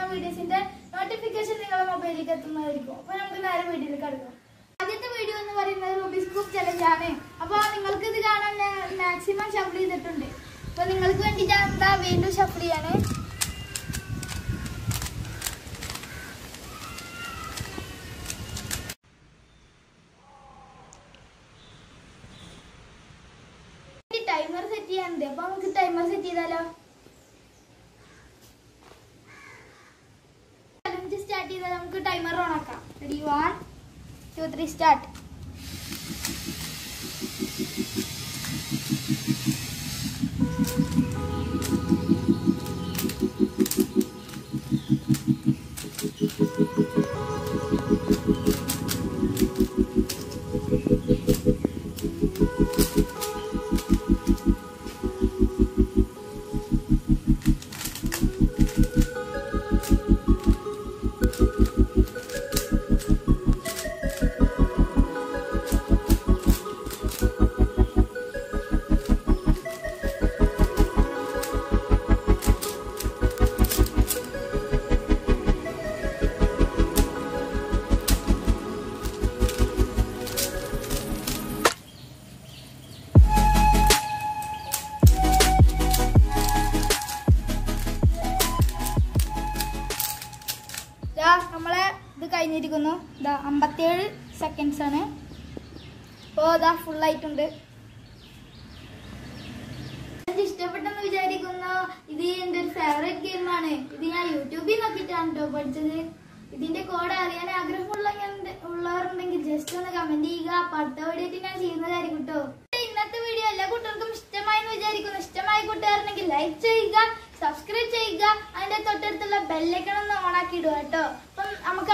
Notification notification നിങ്ങളുടെ മൊബൈലിലേക്ക് എത്തുന്നതായിരിക്കും. അപ്പൊ നമുക്ക് നേരെ വീഡിയോയിൽ കിടക്കാം ആദ്യത്തെ വീഡിയോ എന്ന് പറയുന്നത് റൂബിസ് ക്യൂബ് ചലഞ്ച് ആണ് അപ്പൊ നിങ്ങൾക്ക് ഇത് കാണാൻ മാക്സിമം ഷഫിൾ ചെയ്തിട്ടുണ്ട്. അപ്പൊ നിങ്ങൾക്ക് വേണ്ടിയിട്ട് എന്താ വീണ്ടും ഷഫിൾ ചെയ്യാണ്. ടൈമർ സെറ്റ് ചെയ്യാനുണ്ട്. അപ്പൊ നമുക്ക് ടൈമർ സെറ്റ് ചെയ്താലോ? സ്റ്റാർട്ട് ചെയ്താൽ നമുക്ക് ടൈമർ ഓൺ ആക്കാം. Ready one two three start ഇതാ നമ്മളെ ഇത് കഴിഞ്ഞിരിക്കുന്നു. ഇതാ അമ്പത്തിയേഴ് സെക്കൻഡ്സ് ആണ്. അപ്പോൾ ഇതാ എനിക്ക് ഇഷ്ടപ്പെട്ടെന്ന് വിചാരിക്കുന്നു. ഇത് എന്റെ ഒരു ഫേവറേറ്റ് ഗെയിമാണ് ഇത് ഞാൻ യൂട്യൂബിൽ നോക്കിയിട്ടാണ് കേട്ടോ പഠിച്ചത്. ഇതിന്റെ കോഡ് അറിയാൻ ആഗ്രഹമുള്ള ഉള്ളവരുണ്ടെങ്കിൽ ജസ്റ്റ് ഒന്ന് കമന്റ് ചെയ്യുക. അപ്പൊ വീഡിയോ ഞാൻ ചെയ്യുന്നതായിരിക്കും കേട്ടോ ഇന്നത്തെ വീഡിയോ എല്ലാ കുട്ടികൾക്കും ഇഷ്ടമായി എന്ന് വിചാരിക്കുന്നു. ഇഷ്ടമായി കൂട്ടുകാരുണ്ടെങ്കിൽ ലൈക്ക് ചെയ്യുക. സബ്സ്ക്രൈബ് ചെയ്യുക അതിന്റെ തൊട്ടടുത്തുള്ള ബെല്ലൈക്കൺ ഒന്ന് ഓണാക്കി ഇടുക കേട്ടോ. അപ്പം നമുക്ക്